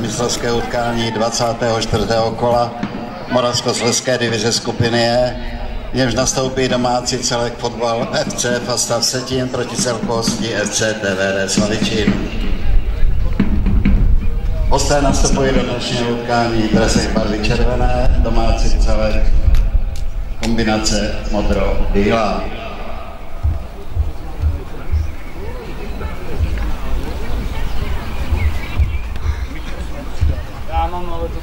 mistrovské utkání 24. kola Moravskoslezské divize skupiny E, v němž nastoupí domácí celek fotbal FC Fasta Vsetín proti celkovosti FC TVD Slavičín. Hosté nastupují do dnešního utkání v dresech barvy červené, domácí celek kombinace modro-bílá. Mám ale to...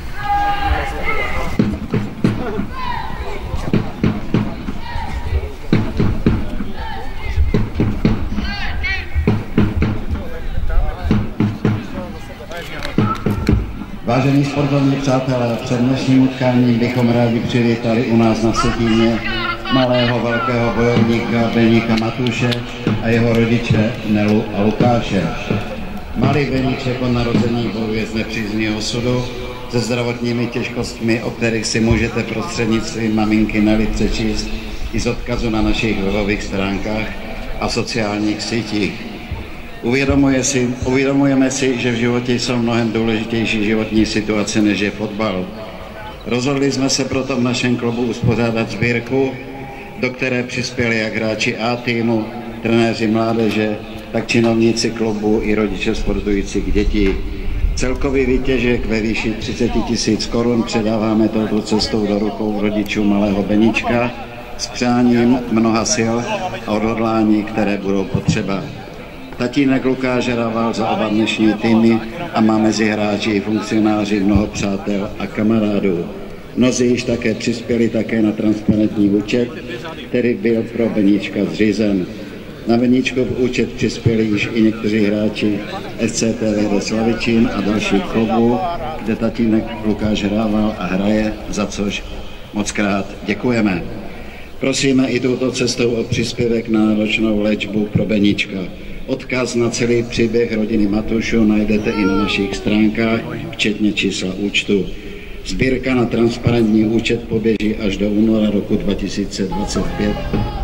Vážení sportovní přátelé, před dnešním utkáním bychom rádi přivítali u nás na Setíně malého velkého bojovníka Beníka Matuše a jeho rodiče Nelu a Lukáše. Malý Beníček od narození bojuje z nepřízního osudu se zdravotními těžkostmi, o kterých si můžete prostřednictvím maminky Nely přečíst i z odkazu na našich webových stránkách a sociálních sítích. Uvědomuje si, uvědomujeme si, že v životě jsou mnohem důležitější životní situace, než je fotbal. Rozhodli jsme se proto v našem klubu uspořádat sbírku, do které přispěli jak hráči A týmu, trenéři mládeže, tak činovníci klubu i rodiče sportujících dětí. Celkový výtěžek ve výši 30 tisíc korun předáváme touto cestou do rukou rodičů malého Benička s přáním mnoha sil a odhodlání, které budou potřeba. Tatínek Lukáš hrával za oba dnešní týmy a má mezi hráči i funkcionáři mnoho přátel a kamarádů. Mnozí již také přispěli také na transparentní účet, který byl pro Beníčka zřízen. Na Beníčkov účet přispěli již i někteří hráči SCTV Slavičín a dalších klubů, kde tatínek Lukáš hrával a hraje, za což moc krát děkujeme. Prosíme i touto cestou o příspěvek na náročnou léčbu pro Beníčka. Odkaz na celý příběh rodiny Matušu najdete i na našich stránkách, včetně čísla účtu. Sbírka na transparentní účet poběží až do února roku 2025